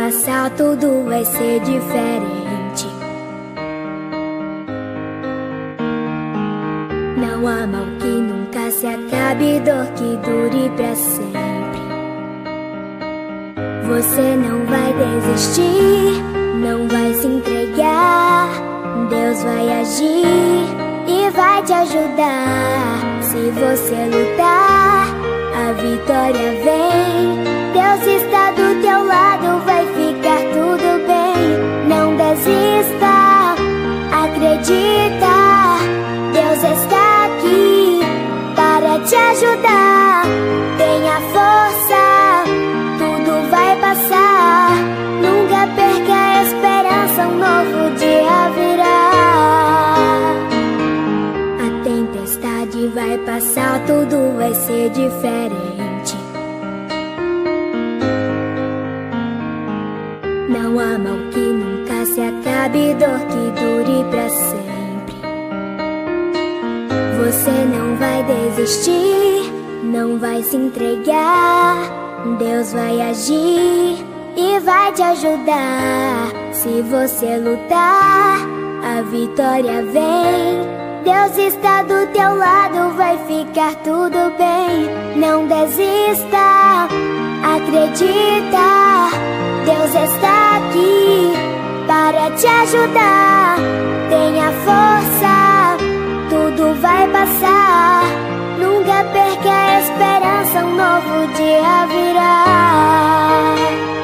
passar, tudo vai ser diferente. Não há mal que nunca se acabe, dor que dure pra sempre. Você não vai desistir, não vai se entregar. Deus vai agir e vai te ajudar. Se você lutar, a vitória vem. Deus está desista, acredita. Deus está aqui para te ajudar. Tenha força, tudo vai passar. Nunca perca a esperança, um novo dia virá. A tempestade vai passar, tudo vai ser diferente. Dor que dure pra sempre. Você não vai desistir, não vai se entregar. Deus vai agir e vai te ajudar. Se você lutar, a vitória vem. Deus está do teu lado, vai ficar tudo bem. Não desista, acredita. Deus está aqui para te ajudar. Tenha força, tudo vai passar. Nunca perca a esperança, um novo dia virá.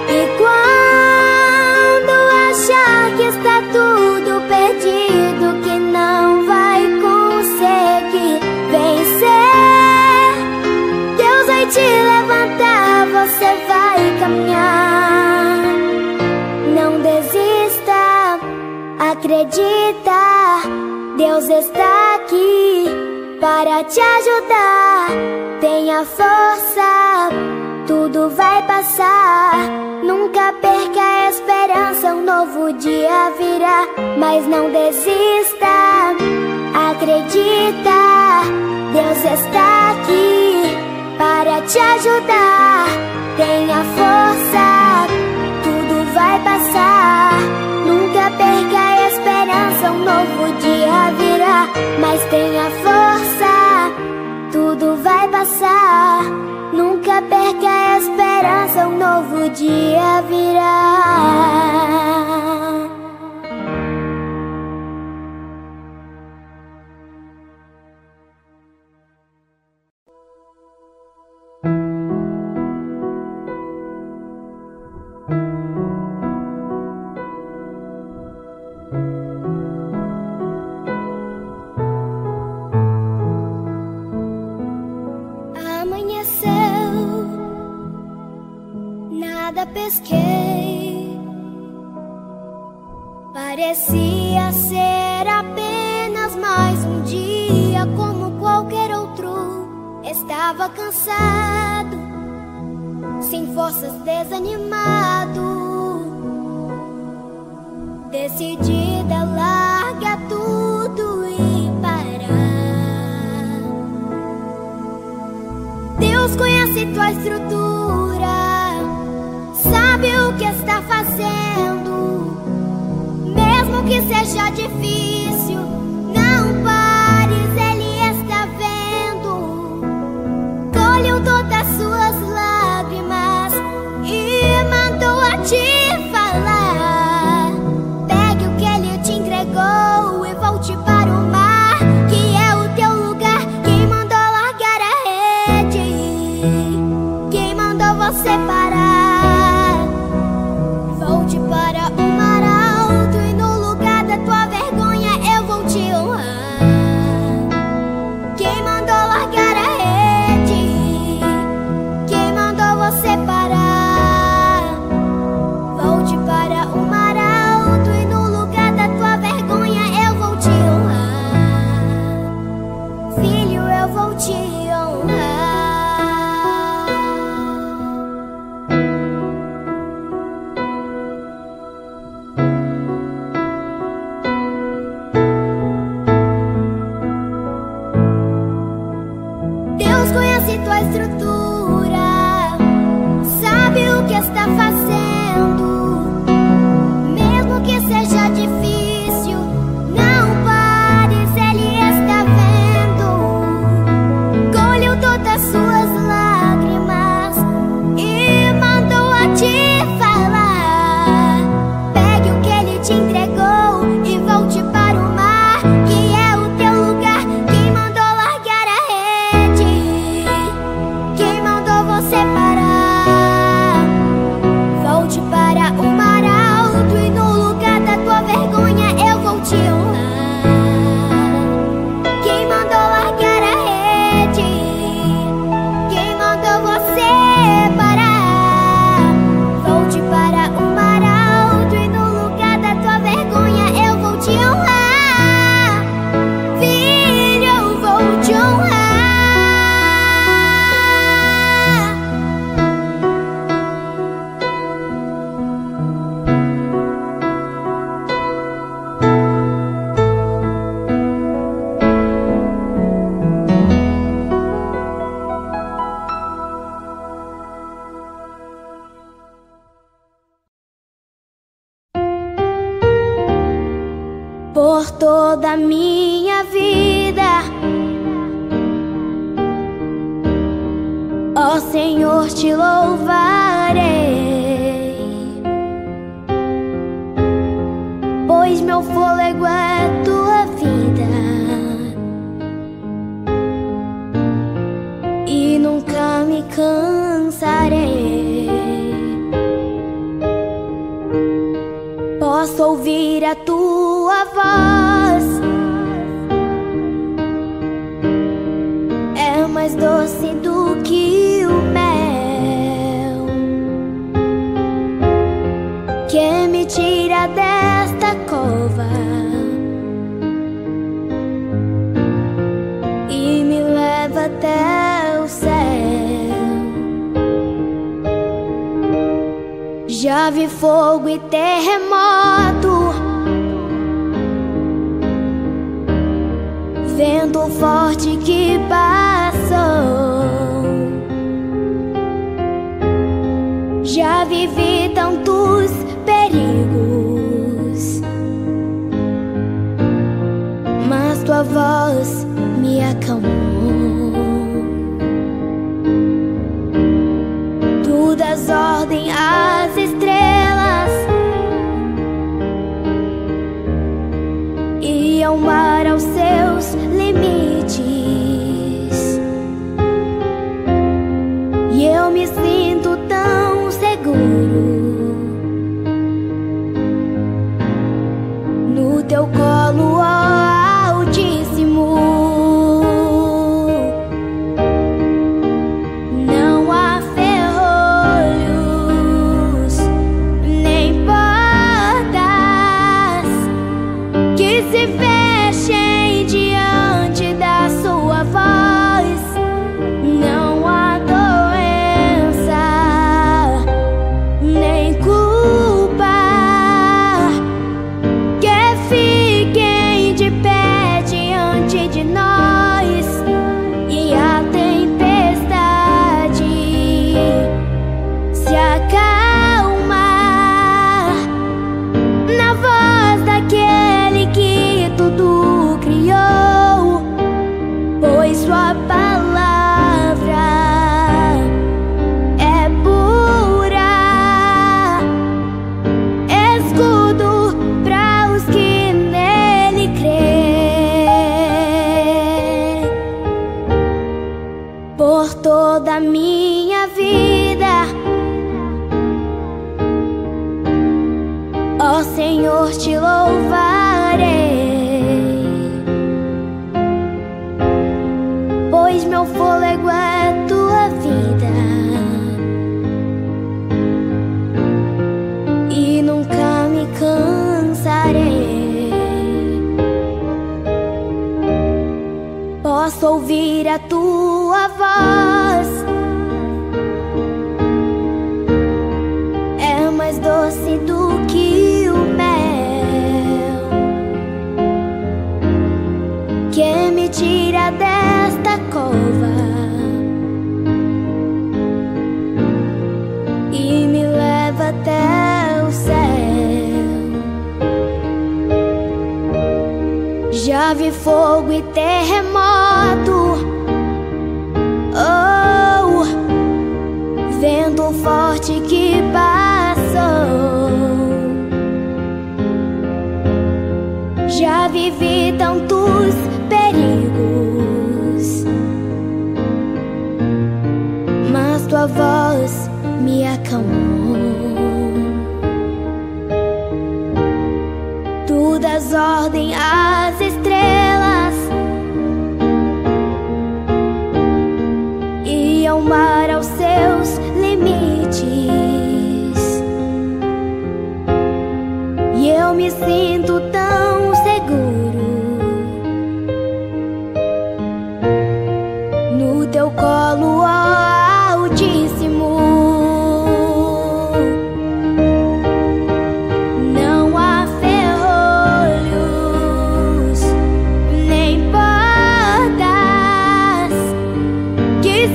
E quando achar que está tudo perdido, que não vai conseguir vencer, Deus vai te levantar, você vai caminhar. Acredita. Deus está aqui para te ajudar. Tenha força, tudo vai passar. Nunca perca a esperança, um novo dia virá. Mas não desista, acredita. Deus está aqui para te ajudar. Tenha força, tudo vai passar. Nunca perca a esperança, um novo dia virá. Mas tenha força, tudo vai passar. Nunca perca a esperança, um novo dia virá.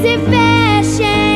se fechem.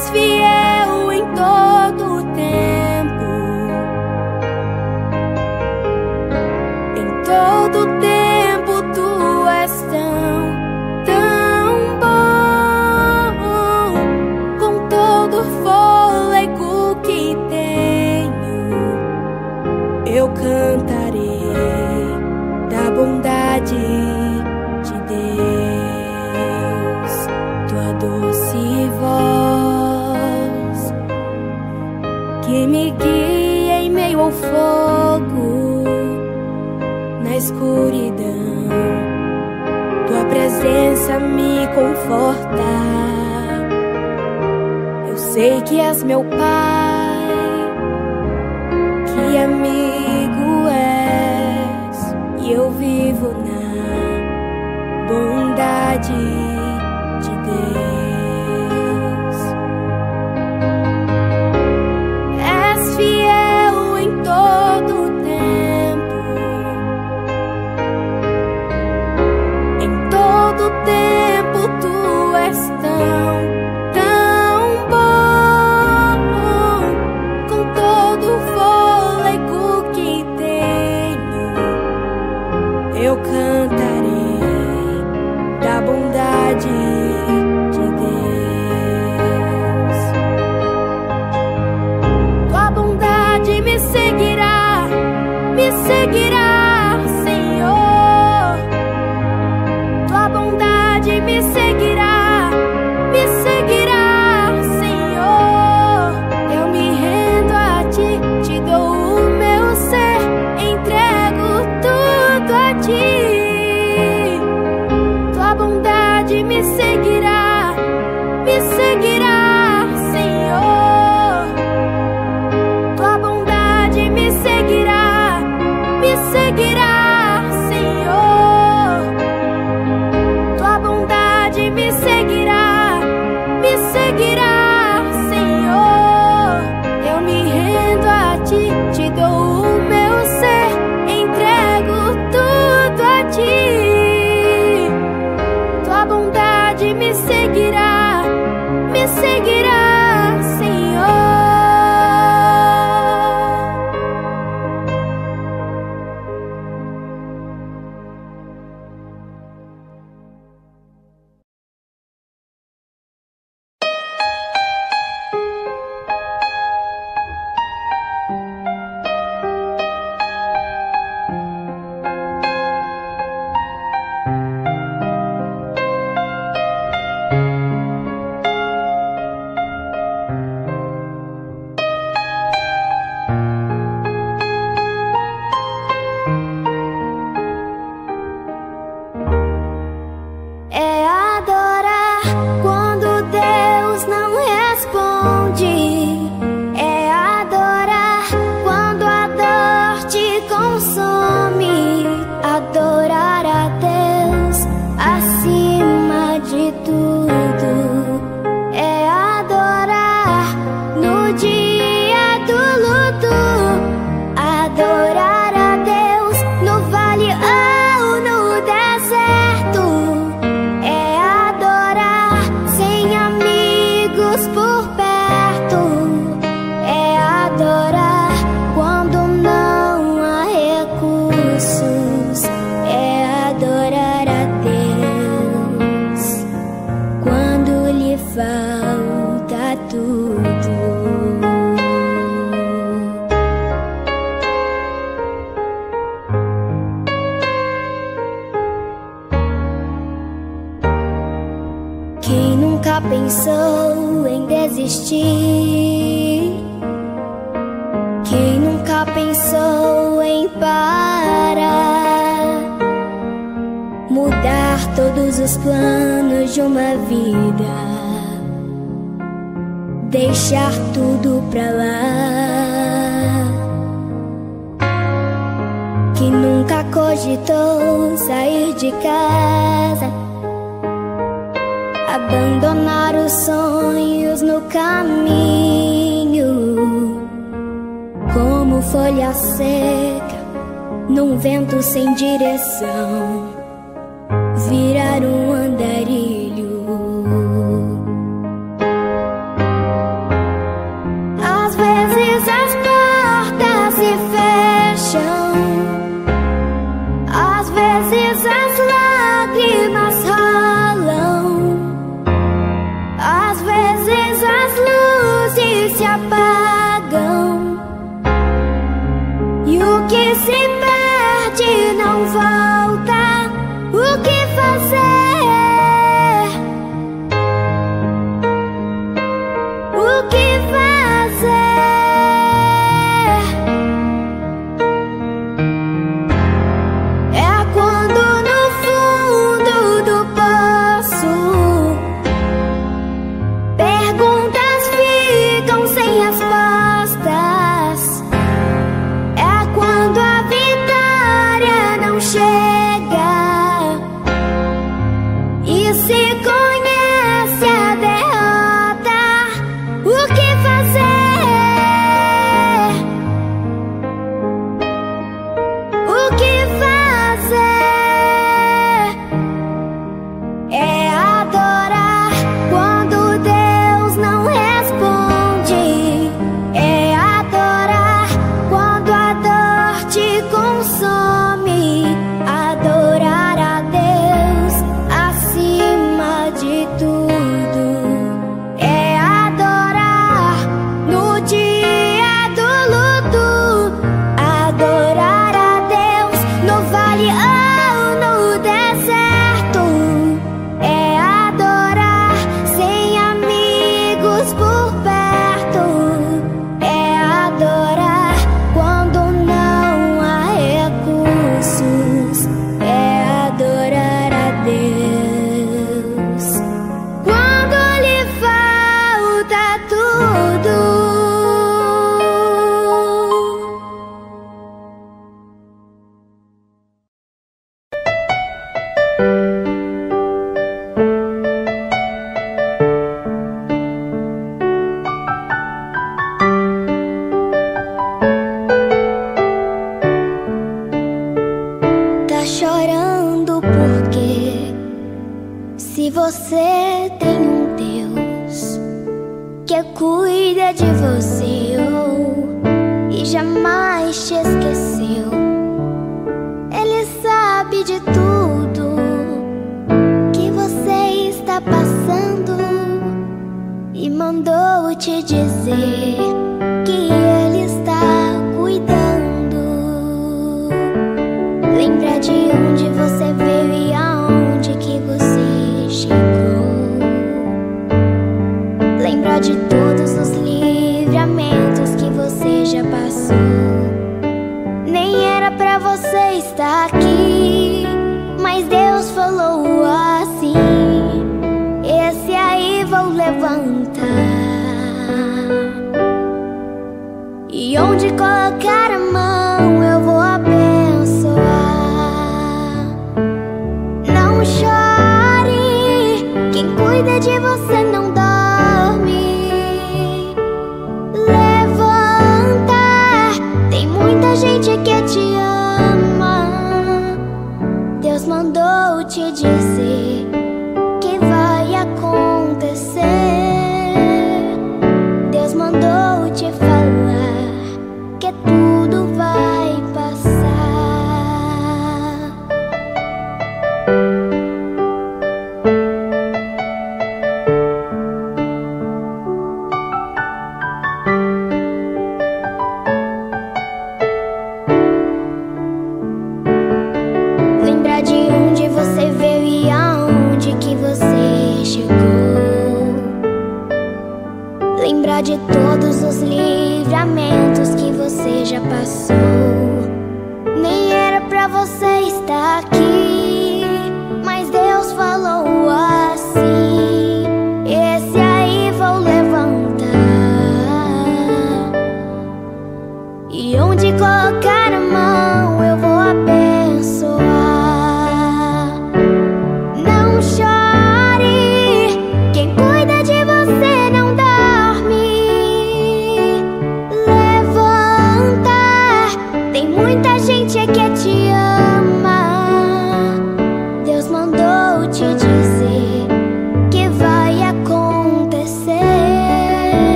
És me conforta. Eu sei que és meu Pai, que amigo és, e eu vivo na bondade. que se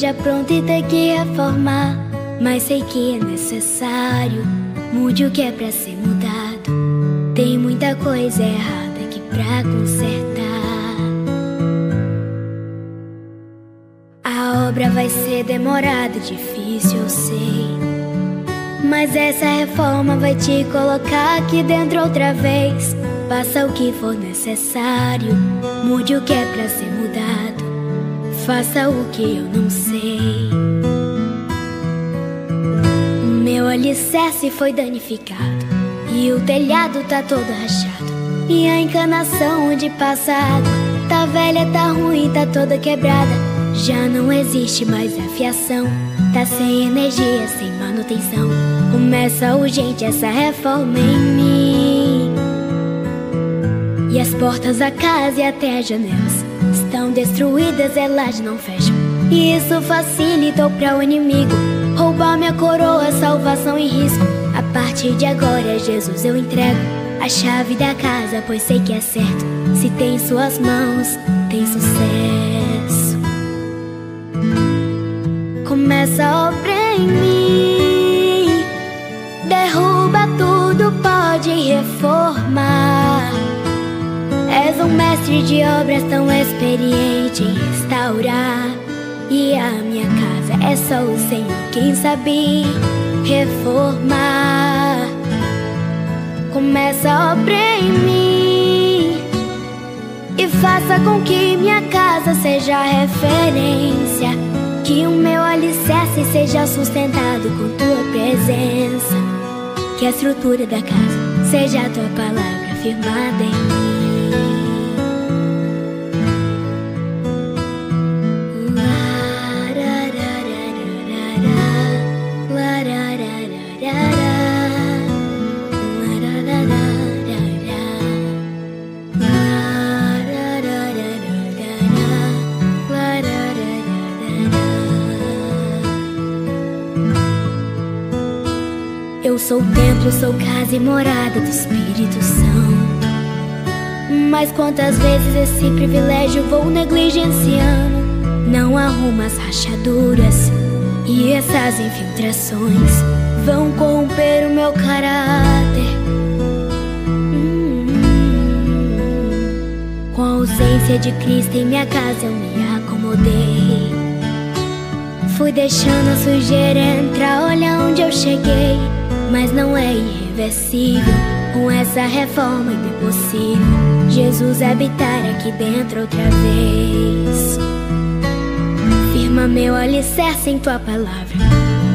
já pronta e ter que reformar. Mas sei que é necessário, mude o que é pra ser mudado. Tem muita coisa errada aqui pra consertar. A obra vai ser demorada, difícil, eu sei. Mas essa reforma vai te colocar aqui dentro outra vez. Faça o que for necessário, mude o que é pra ser mudado. Faça o que eu não sei. Meu alicerce foi danificado e o telhado tá todo rachado. E a encanação onde passa água tá velha, tá ruim, tá toda quebrada. Já não existe mais a fiação, tá sem energia, sem manutenção. Começa urgente essa reforma em mim. E as portas da casa e até as janelas Tão destruídas elas não fecham. E isso facilitou para o inimigo roubar minha coroa, salvação e risco. A partir de agora, Jesus, eu entrego a chave da casa, pois sei que é certo. Se tem suas mãos, tem sucesso. Começa a obra em mim, derruba tudo, pode reformar mestre de obras tão experiente em restaurar. E a minha casa é só o Senhor quem sabe reformar. Começa a obra em mim e faça com que minha casa seja referência. Que o meu alicerce seja sustentado com tua presença. Que a estrutura da casa seja a tua palavra firmada em mim. Sou templo, sou casa e morada do Espírito Santo. Mas quantas vezes esse privilégio vou negligenciando? Não arrumo as rachaduras e essas infiltrações vão corromper o meu caráter. Hum, com a ausência de Cristo em minha casa eu me acomodei. Fui deixando a sujeira entrar, olha onde eu cheguei. Mas não é irreversível, com essa reforma impossível. Jesus habitar aqui dentro outra vez. Firma meu alicerce em tua palavra.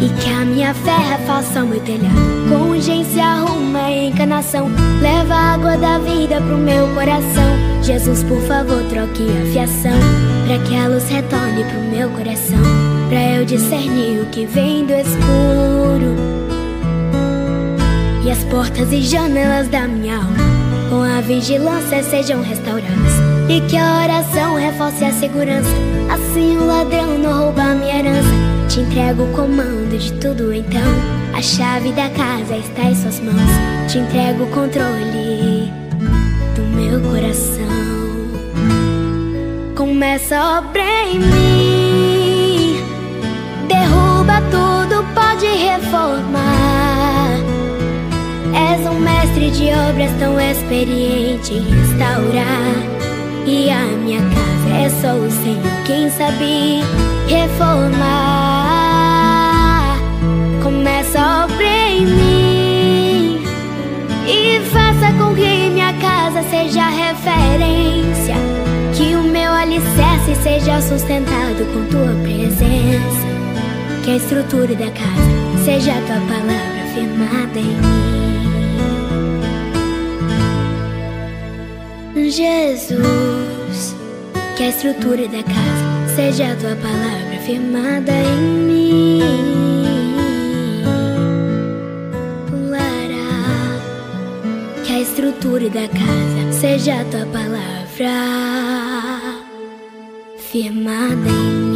E que a minha fé faça o meu telhado. Com urgência arruma a encanação. Leva a água da vida pro meu coração. Jesus, por favor, troque a fiação. Pra que a luz retorne pro meu coração. Pra eu discernir o que vem do escuro. E as portas e janelas da minha alma Com a vigilância sejam restauradas. E que a oração reforce a segurança. Assim o ladrão não rouba minha herança. Te entrego o comando de tudo então. A chave da casa está em suas mãos. Te entrego o controle do meu coração. Começa a obra em mim. Derruba tudo, pode reformar És um mestre de obras tão experiente em restaurar. E a minha casa é só o Senhor quem sabe reformar. Começa a obra em mim e faça com que minha casa seja referência. Que o meu alicerce seja sustentado com tua presença. Que a estrutura da casa seja tua palavra firmada em mim. Jesus, que a estrutura da casa seja a tua palavra firmada em mim. Lara, que a estrutura da casa seja a tua palavra firmada em mim.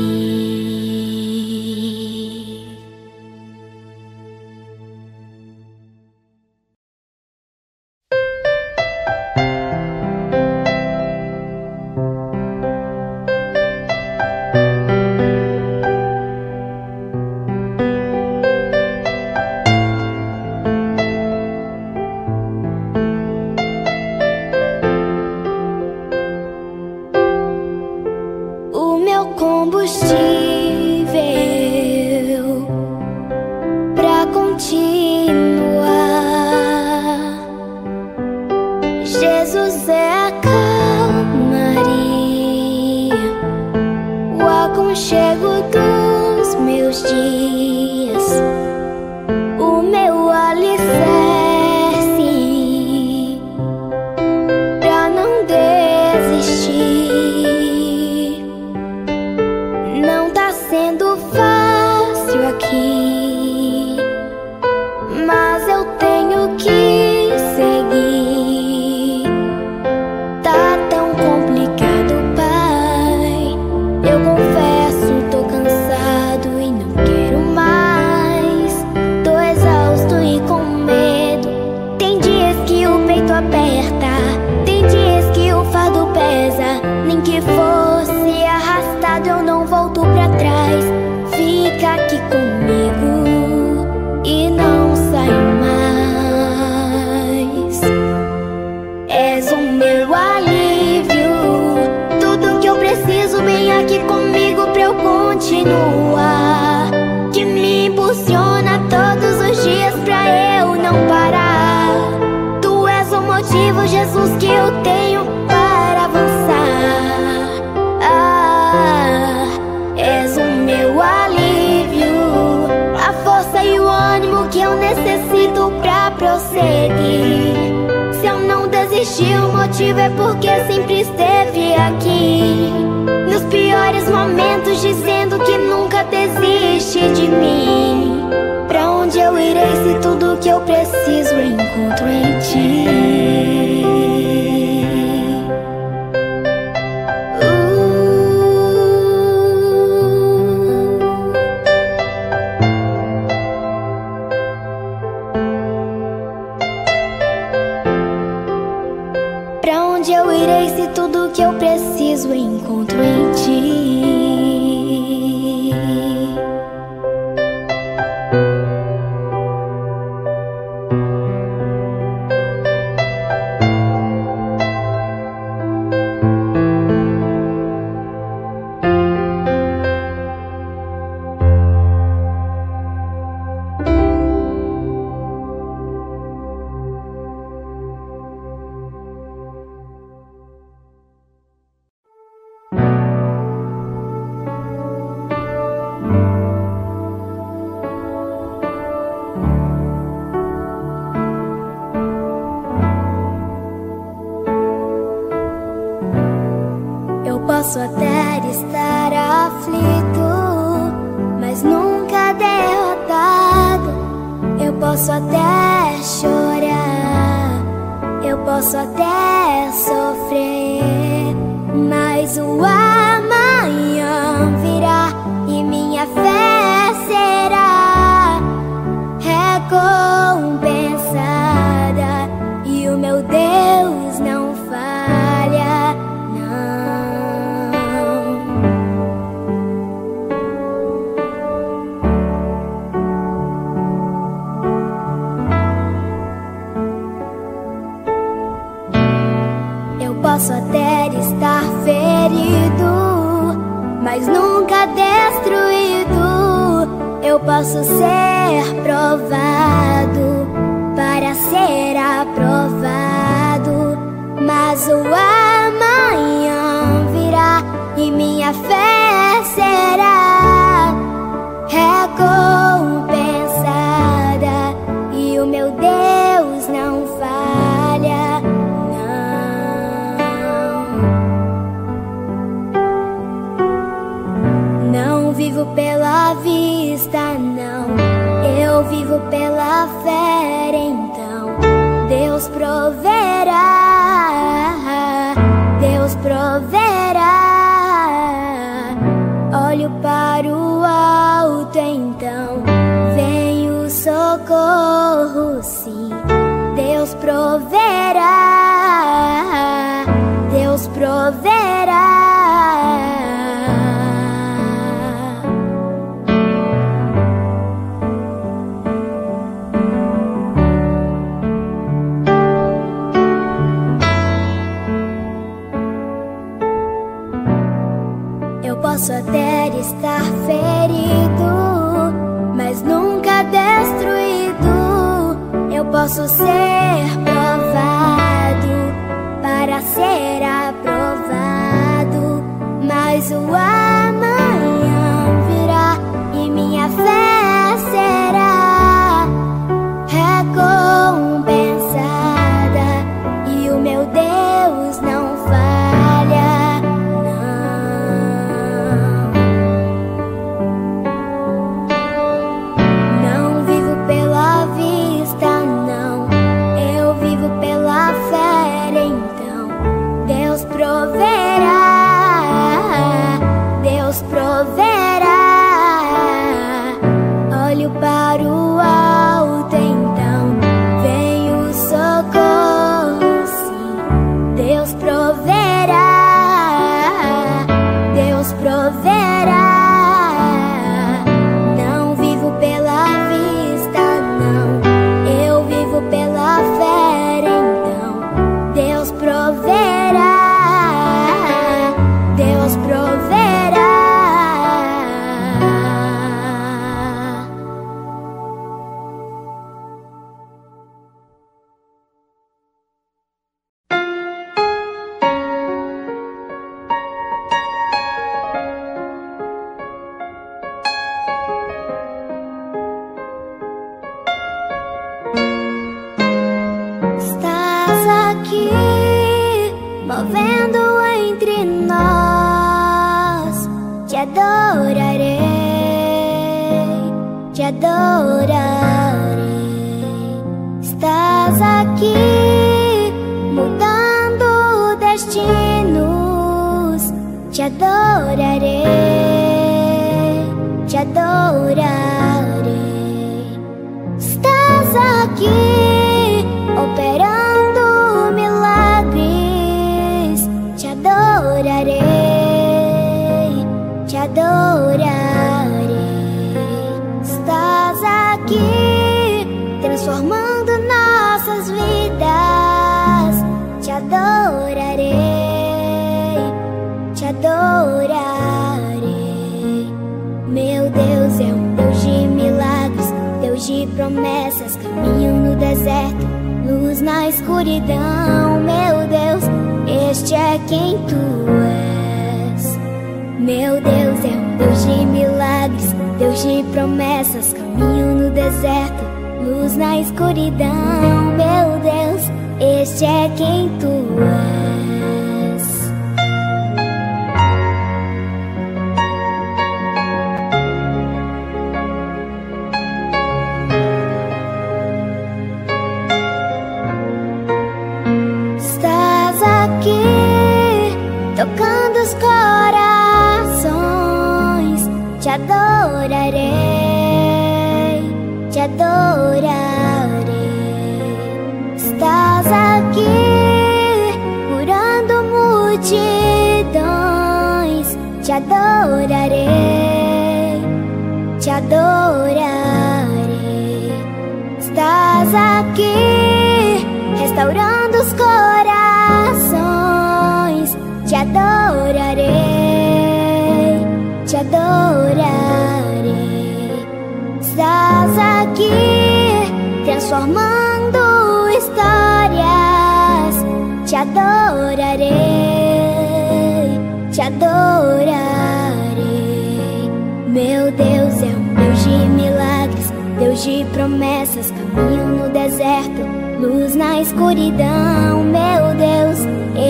caminho no deserto, luz na escuridão, meu Deus,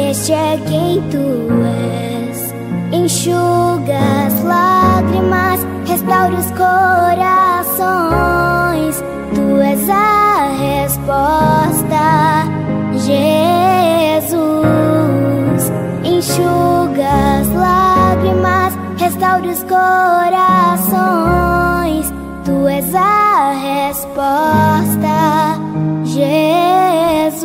este é quem tu és. Enxuga as lágrimas, restaura os corações, tu és a resposta, Jesus. Enxuga as lágrimas, restaura os corações resposta, Jesus.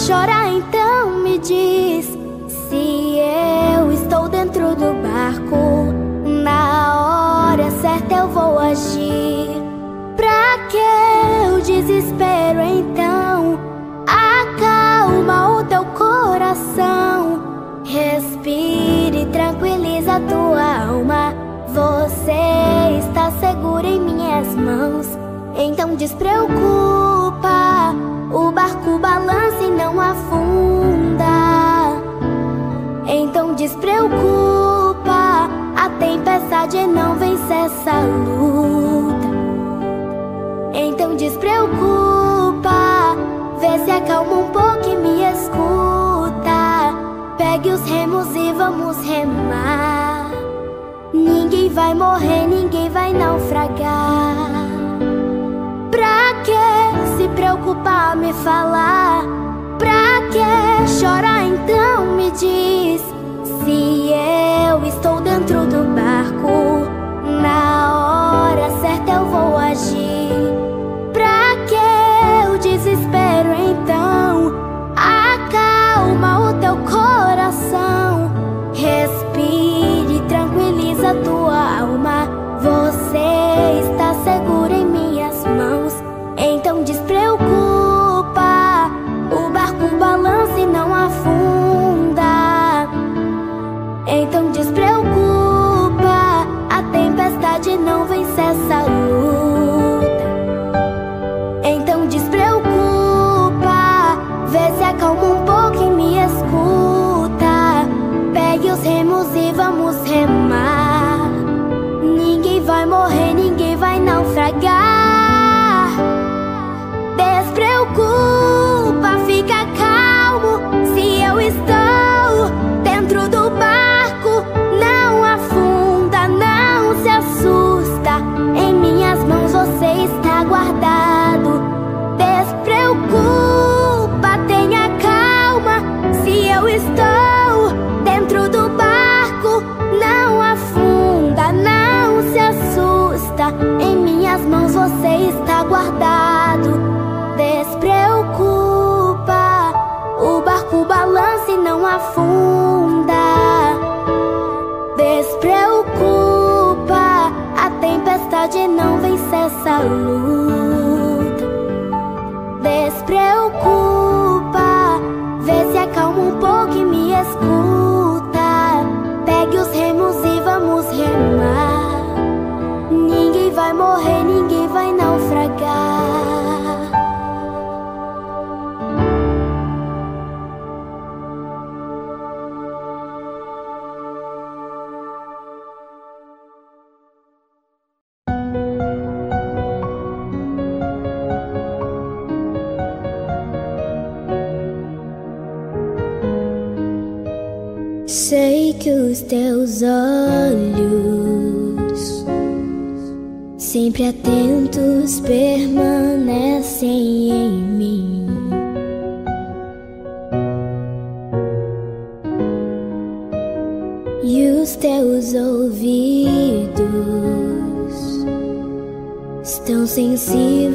chorar então me diz se eu estou dentro do barco. Na hora certa eu vou agir. Pra que o desespero então? Acalma o teu coração. Respire, tranquiliza a tua alma. Você está seguro em minhas mãos. Então despreocupa. O barco balança e não afunda. Então despreocupa, a tempestade não vence essa luta. Então despreocupa, vê se acalma um pouco e me escuta. Pegue os remos e vamos remar. Ninguém vai morrer, ninguém vai naufragar. Pra que se preocupar, me falar? Pra que chorar então, me diz? Se eu estou dentro do barco, na hora. luta. Despreocupa, vê se acalma um pouco e me escuta. sempre atentos permanecem em mim. E os teus ouvidos estão sensíveis.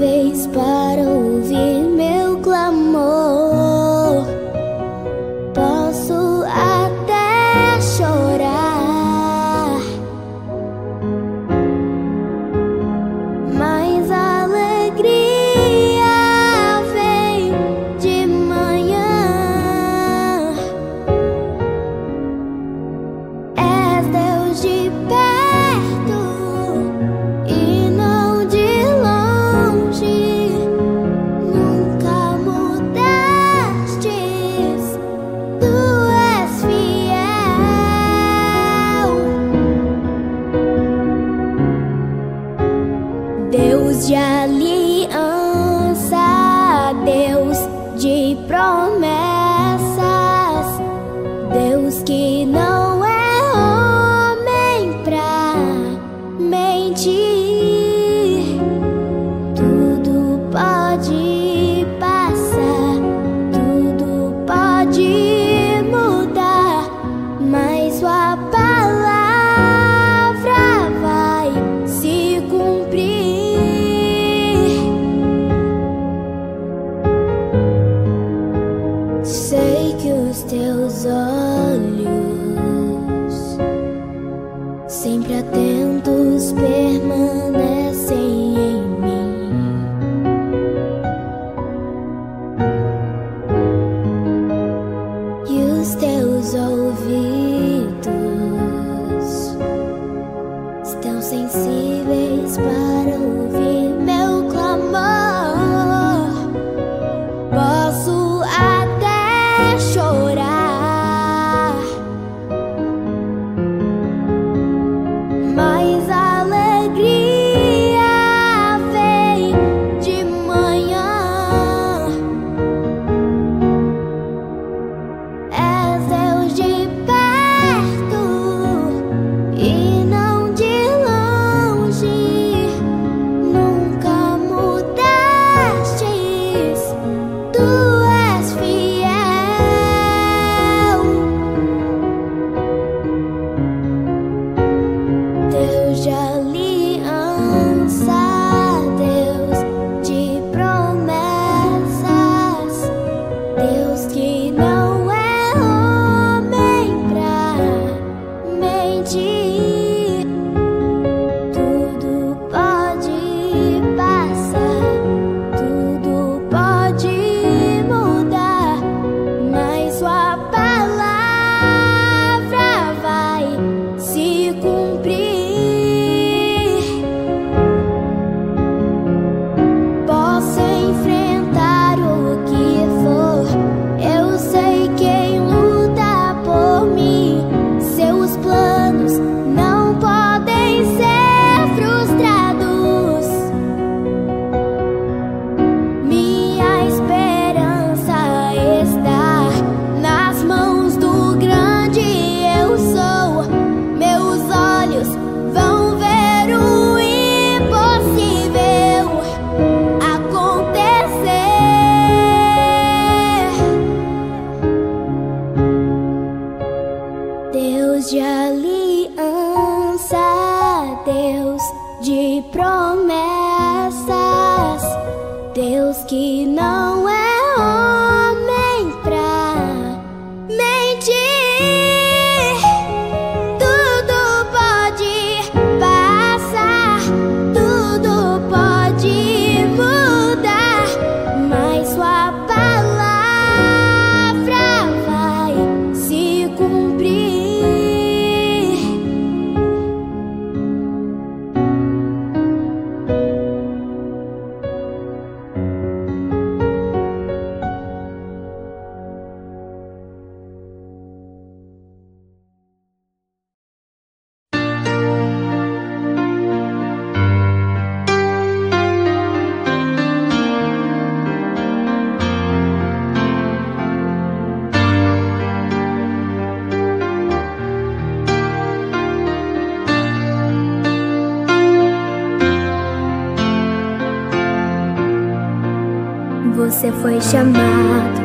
Foi chamado,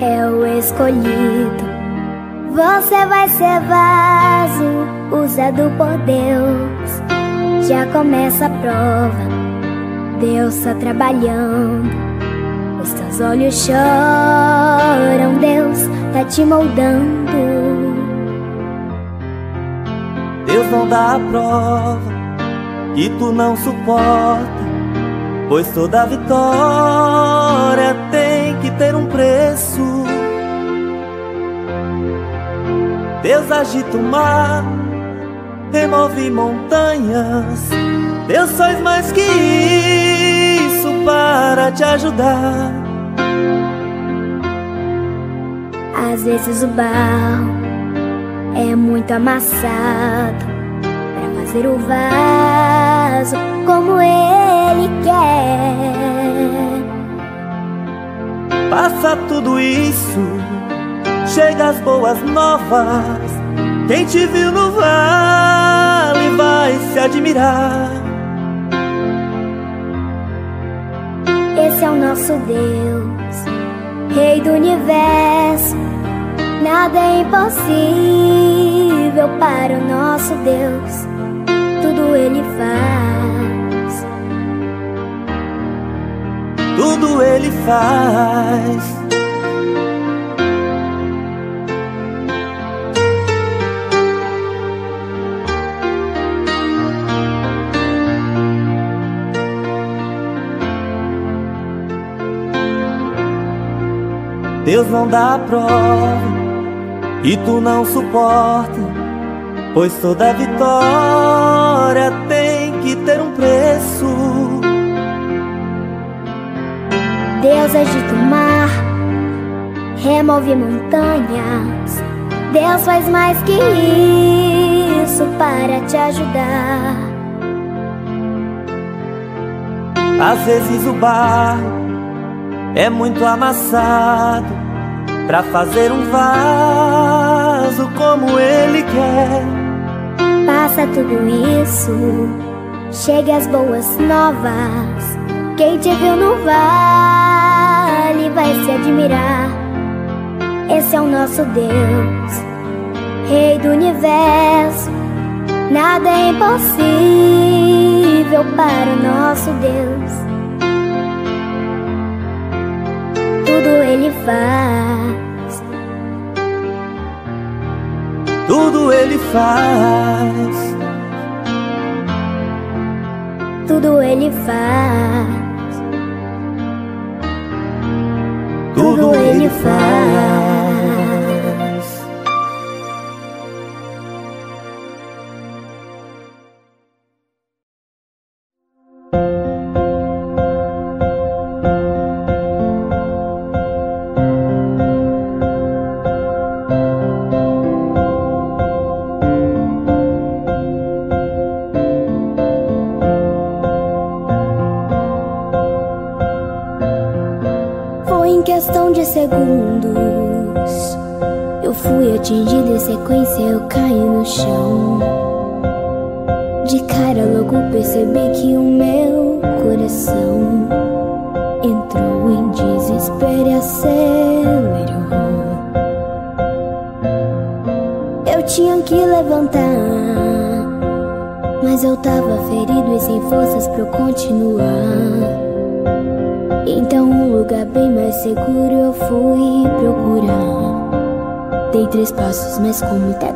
é o escolhido. Você vai ser vaso usado por Deus. Já começa a prova, Deus está trabalhando. Os teus olhos choram, Deus tá te moldando. Deus não dá a prova que tu não suporta, pois toda vitória tem que ter um preço. Deus agita o mar, remove montanhas. Deus faz mais que isso para te ajudar. Às vezes o barro é muito amassado para fazer o vaso como ele quer. Passa tudo isso, chega as boas novas. Quem te viu no vale vai se admirar. Esse é o nosso Deus, Rei do universo. Nada é impossível para o nosso Deus, tudo Ele faz. Tudo Ele faz. Deus não dá prova e tu não suporta, pois toda vitória tem que ter um preço. Deus agita o mar, remove montanhas. Deus faz mais que isso para te ajudar. Às vezes o barro é muito amassado Pra fazer um vaso como ele quer Passa tudo isso Chegue as boas novas Quem te viu no vale vai se admirar Esse é o nosso Deus Rei do universo Nada é impossível para o nosso Deus Tudo Ele faz tudo ele faz. Tudo ele faz. Tudo, ele faz. Passos, mas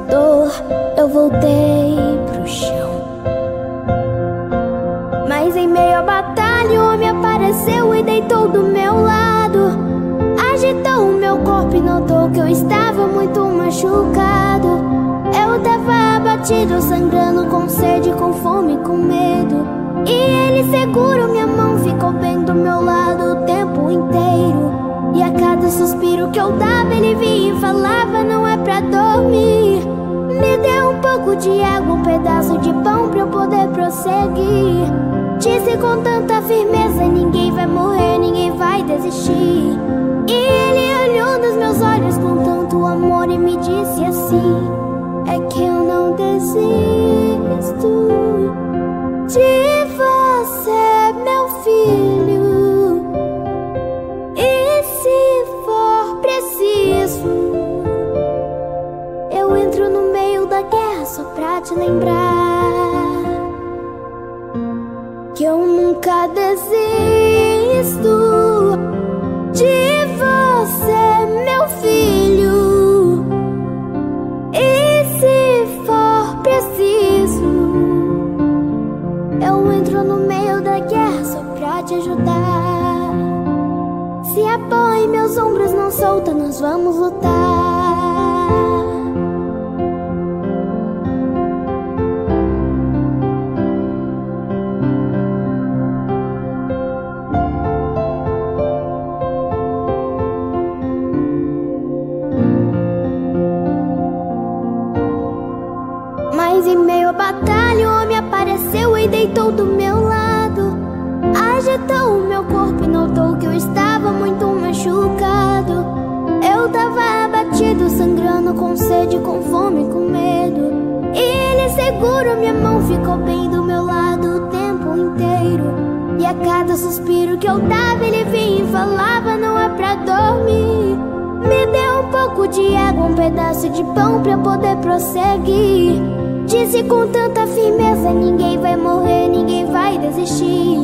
de água, um pedaço de pão pra eu poder prosseguir. Disse com tanta firmeza: ninguém vai morrer, ninguém vai desistir.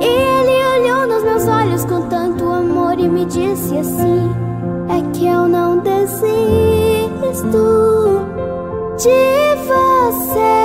E ele olhou nos meus olhos com tanto amor e me disse assim: É que eu não desisto de você.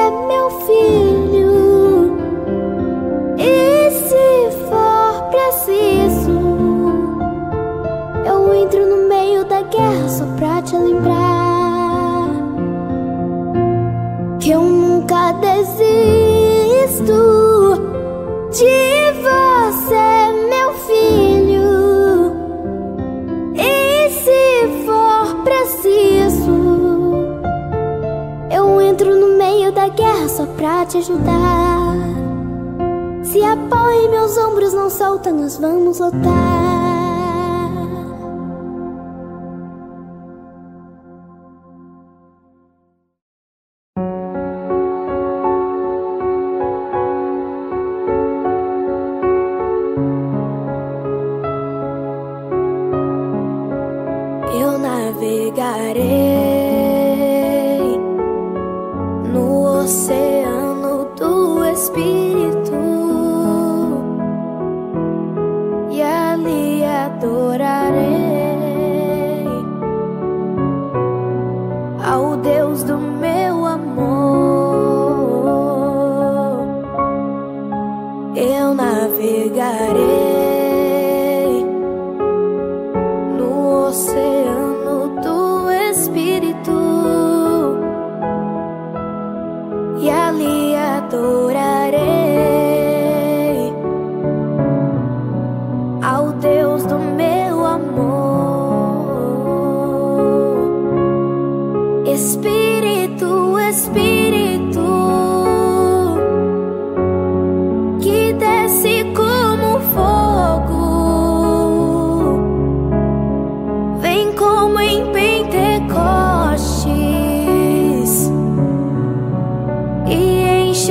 nós vamos lutar.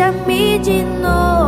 beija-me de novo.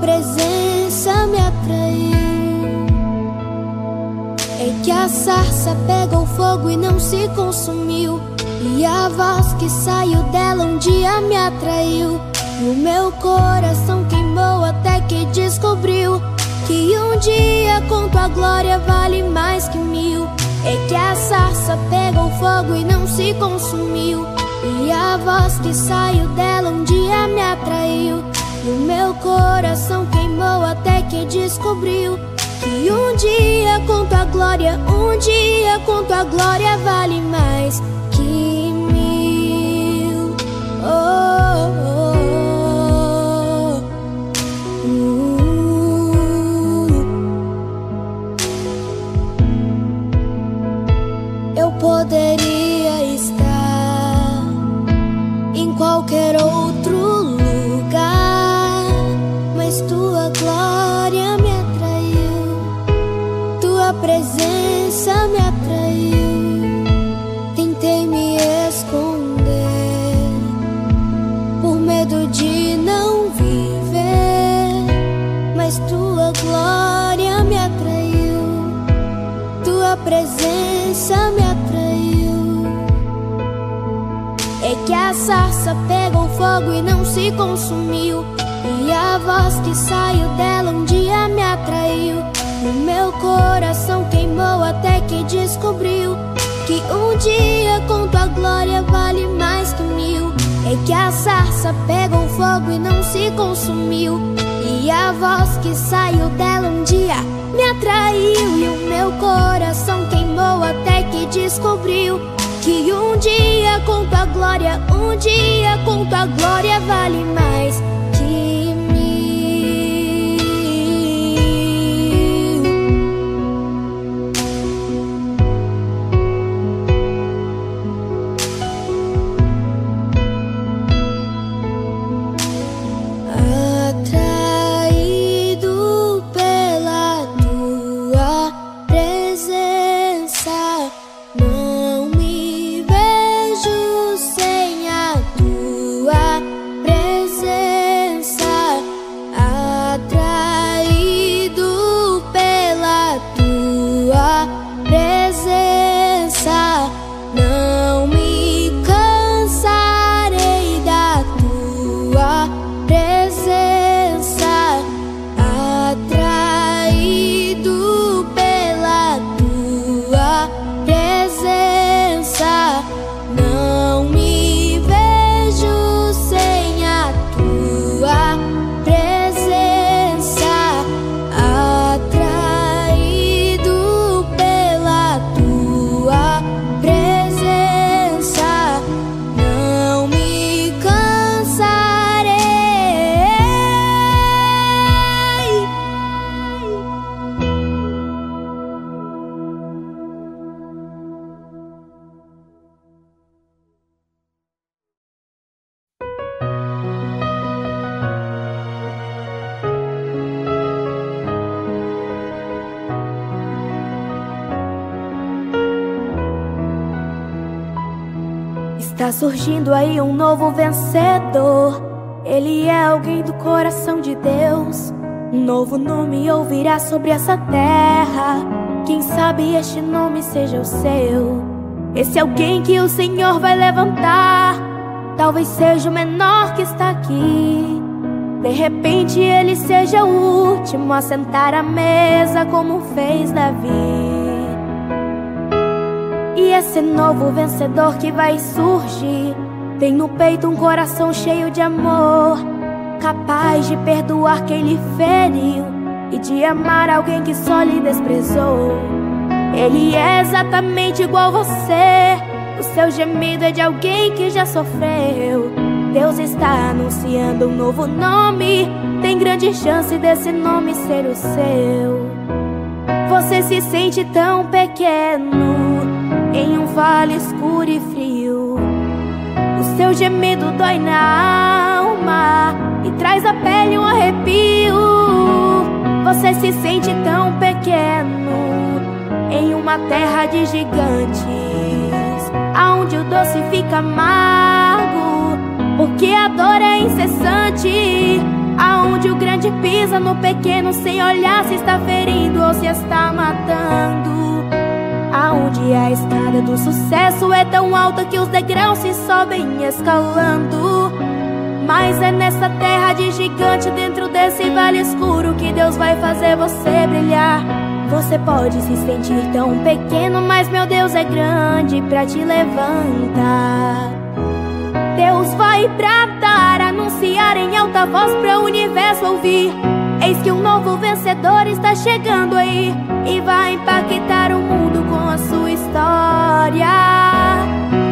Presença me atraiu. É que a sarça pegou fogo e não se consumiu, e a voz que saiu dela um dia me atraiu. E o meu coração queimou até que descobriu que um dia com tua glória vale mais que mil. É que a sarça pegou fogo e não se consumiu. E a voz que saiu dela um dia me atraiu. E o meu coração queimou até que descobriu que um dia com tua glória, um dia com tua glória vale mais que mil. Oh, sarça pegou fogo e não se consumiu. E a voz que saiu dela um dia me atraiu. O meu coração queimou até que descobriu que um dia com tua glória vale mais que mil. É que a sarça pegou fogo e não se consumiu. E a voz que saiu dela um dia me atraiu. E o meu coração queimou até que descobriu que um dia com tua glória, um dia com tua glória vale mais surgindo aí um novo vencedor. Ele é alguém do coração de Deus. Um novo nome ouvirá sobre essa terra. Quem sabe este nome seja o seu. Esse alguém que o Senhor vai levantar. Talvez seja o menor que está aqui. De repente ele seja o último a sentar à mesa, como fez Davi. Esse novo vencedor que vai surgir tem no peito um coração cheio de amor, capaz de perdoar quem lhe feriu e de amar alguém que só lhe desprezou. Ele é exatamente igual você, o seu gemido é de alguém que já sofreu. Deus está anunciando um novo nome, tem grande chance desse nome ser o seu. Você se sente tão pequeno em um vale escuro e frio. O seu gemido dói na alma e traz à pele um arrepio. Você se sente tão pequeno em uma terra de gigantes, aonde o doce fica amargo porque a dor é incessante. Aonde o grande pisa no pequeno sem olhar se está ferindo ou se está matando. Aonde a escada do sucesso é tão alta que os degraus se sobem escalando. Mas é nessa terra de gigante, dentro desse vale escuro, que Deus vai fazer você brilhar. Você pode se sentir tão pequeno, mas meu Deus é grande pra te levantar. Deus vai bradar, anunciar em alta voz para o universo ouvir. Eis que um novo vencedor está chegando aí e vai impactar o mundo com a sua história.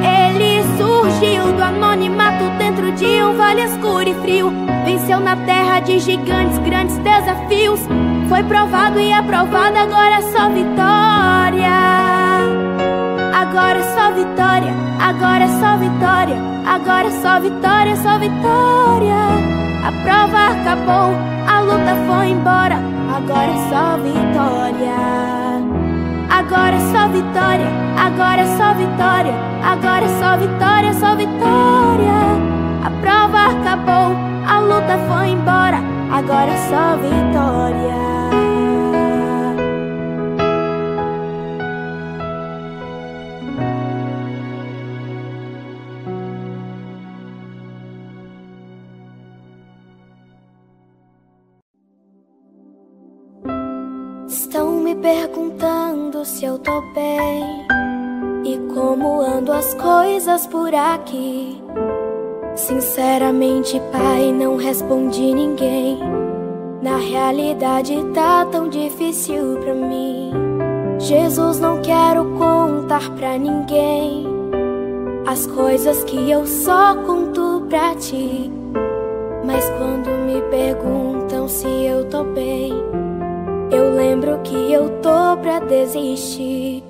Ele surgiu do anonimato dentro de um vale escuro e frio. Venceu na terra de gigantes, grandes desafios. Foi provado e aprovado, agora é só vitória. Agora é só vitória, agora é só vitória, agora é só vitória, só vitória. A prova acabou, luta foi embora, agora é só vitória. Agora é só vitória, agora é só vitória, agora é só vitória, só vitória. A prova acabou, a luta foi embora, agora é só vitória. Se eu tô bem e como ando as coisas por aqui. Sinceramente, pai, não respondi ninguém. Na realidade, tá tão difícil pra mim. Jesus, não quero contar pra ninguém as coisas que eu só conto pra ti. Mas quando me perguntam se eu tô bem. Eu lembro que eu tô pra desistir.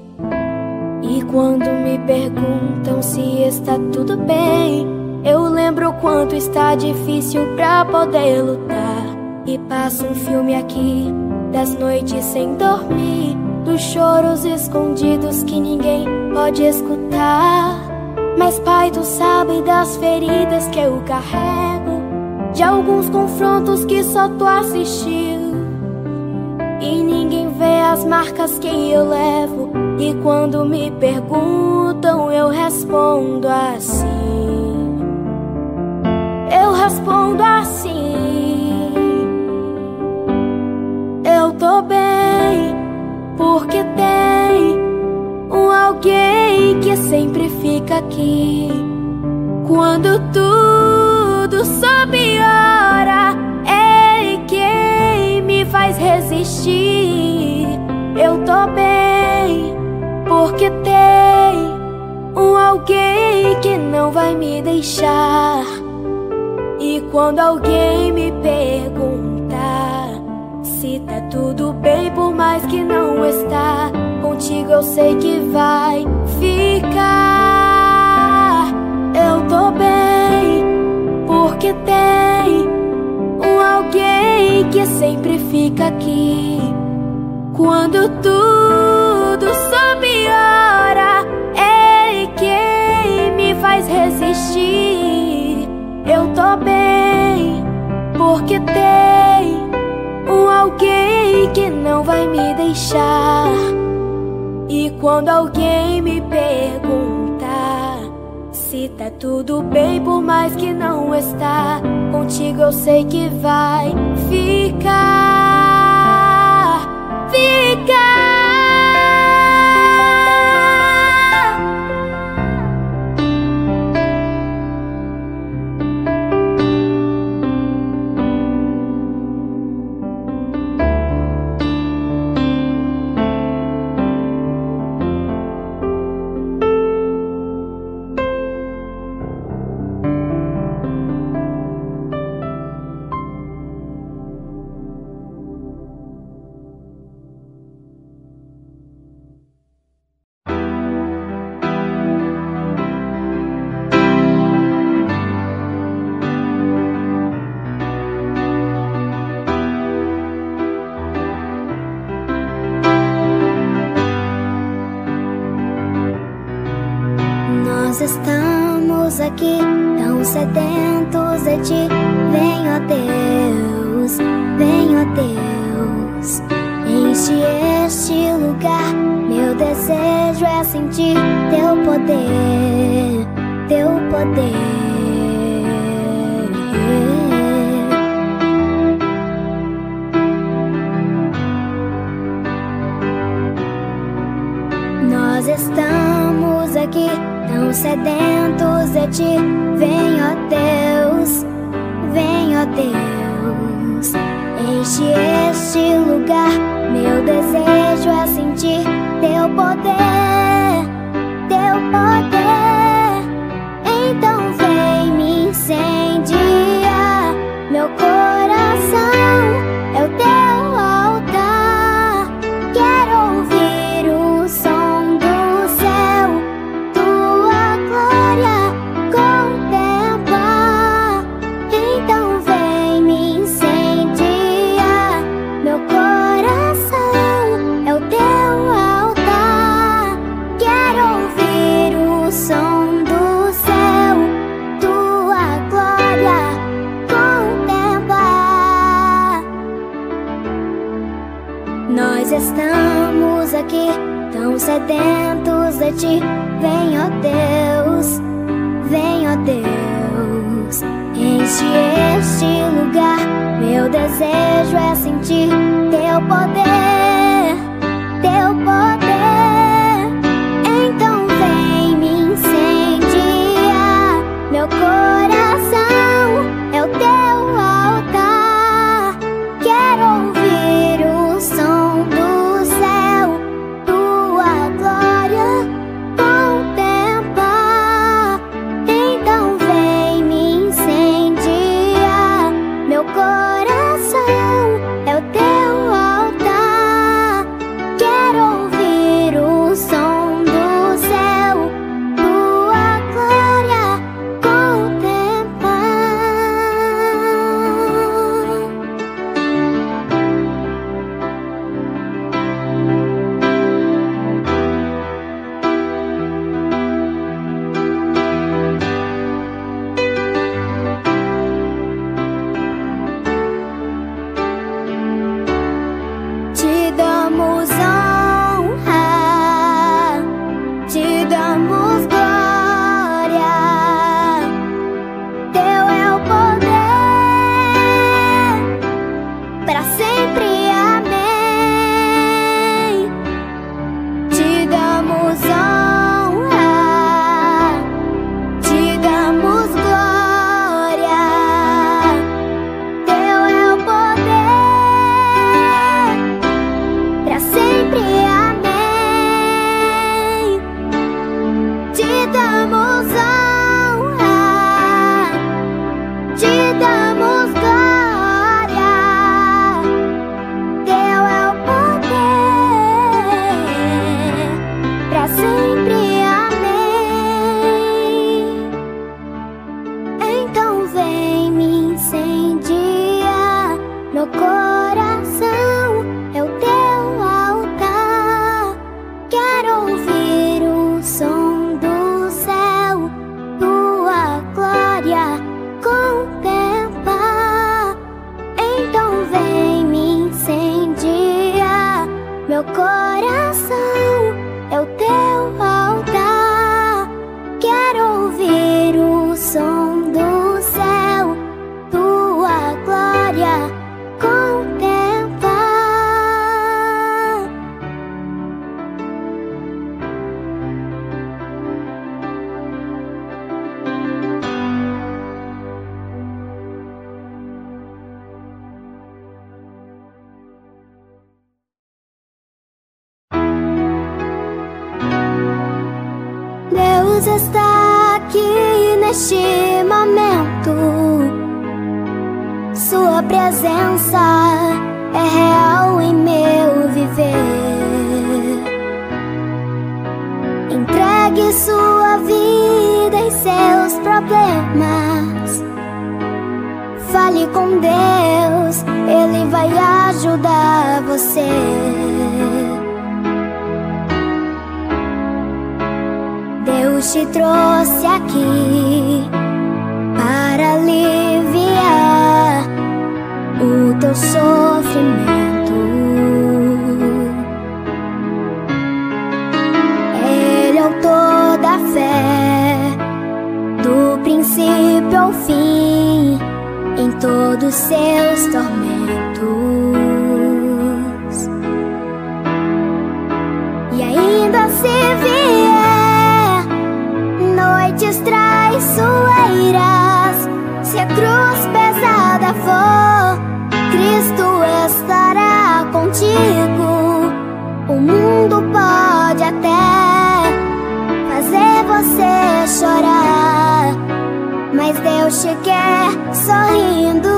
E quando me perguntam se está tudo bem, eu lembro quanto está difícil pra poder lutar. E passo um filme aqui, das noites sem dormir, dos choros escondidos que ninguém pode escutar. Mas, Pai, tu sabe das feridas que eu carrego, de alguns confrontos que só tu assistiu. E ninguém vê as marcas que eu levo. E quando me perguntam, eu respondo assim. Eu respondo assim. Eu tô bem, porque tem um alguém que sempre fica aqui. Quando tudo sobe hora, ele quem faz resistir. Eu tô bem, porque tem um alguém que não vai me deixar. E quando alguém me perguntar se tá tudo bem, por mais que não está, contigo eu sei que vai ficar. Eu tô bem, porque tem alguém que sempre fica aqui. Quando tudo sobe hora, ele quem me faz resistir. Eu tô bem, porque tem um alguém que não vai me deixar. E quando alguém me perguntar se tá tudo bem, por mais que não está, contigo eu sei que vai ficar. Ficar. Nós estamos aqui, tão sedentos de ti. Vem, ó Deus, vem, ó Deus. Enche este lugar. Meu desejo é sentir teu poder, teu poder. Deus está aqui neste momento. Sua presença é real em meu viver. Entregue sua vida e seus problemas. Fale com Deus, Ele vai ajudar você. trouxe aqui para aliviar o teu sofrimento. Ele é o toda a fé, do princípio ao fim, em todos seus tormentos. chorar, mas Deus te quer sorrindo.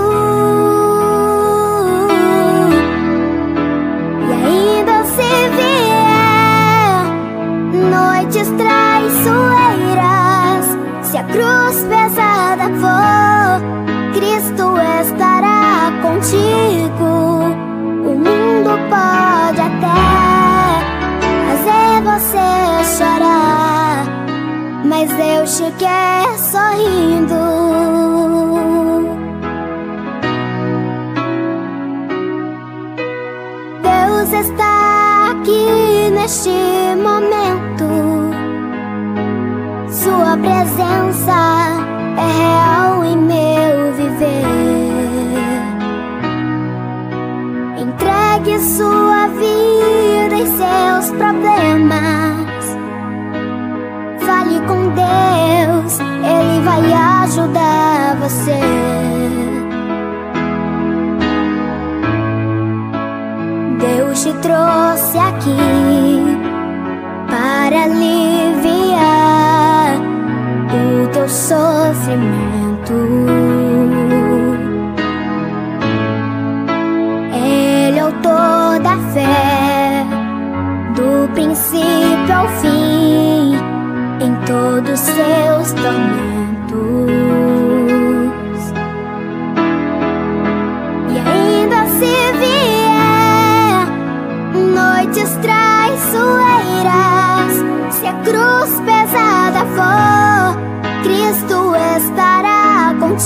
eu quer sorrindo. Deus está aqui neste ajudar você. Deus te trouxe aqui para aliviar o teu sofrimento.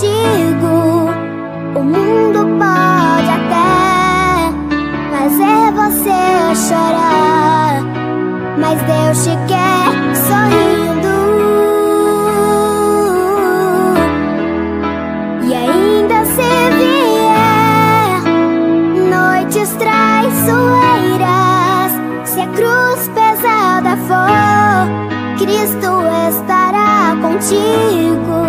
contigo o mundo pode até fazer você chorar, mas Deus te quer sorrindo. E ainda se vier noites traiçoeiras, se a cruz pesada for, Cristo estará contigo.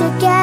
Together.